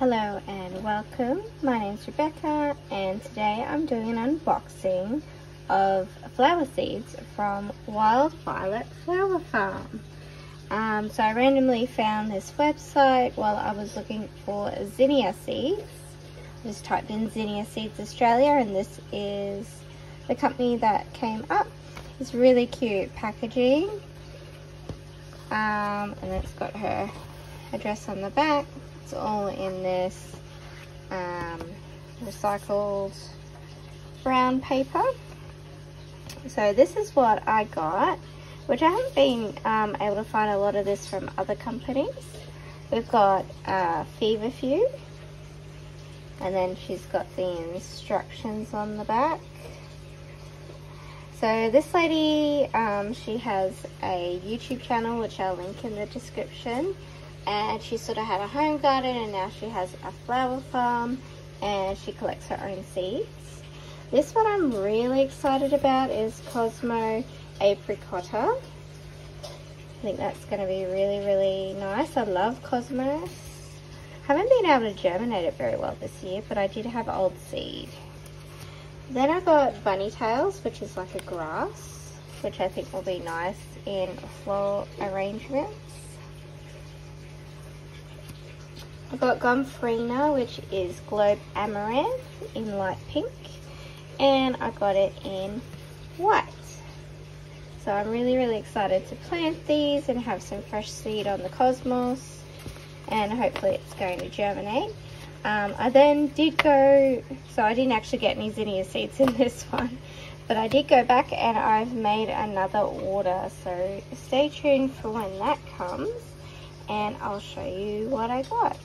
Hello and welcome. My name is Rebecca and today I'm doing an unboxing of flower seeds from Wild Violet Flower Farm. Um, so I randomly found this website while I was looking for zinnia seeds. I just typed in zinnia seeds Australia and this is the company that came up. It's really cute packaging um, and it's got her address on the back it's all in this um, recycled brown paper. So this is what I got, which I haven't been um, able to find a lot of this from other companies. We've got uh, Feverfew, and then she's got the instructions on the back. So this lady, um, she has a YouTube channel, which I'll link in the description and she sort of had a home garden and now she has a flower farm and she collects her own seeds. This one I'm really excited about is Cosmo Apricotta. I think that's going to be really, really nice. I love Cosmos. Haven't been able to germinate it very well this year, but I did have old seed. Then I got Bunny Tails, which is like a grass, which I think will be nice in floral arrangements. I've got Gomphrena, which is Globe Amaranth in light pink. And I got it in white. So I'm really, really excited to plant these and have some fresh seed on the cosmos. And hopefully it's going to germinate. Um, I then did go, so I didn't actually get any zinnia seeds in this one. But I did go back and I've made another order. So stay tuned for when that comes. And I'll show you what I got.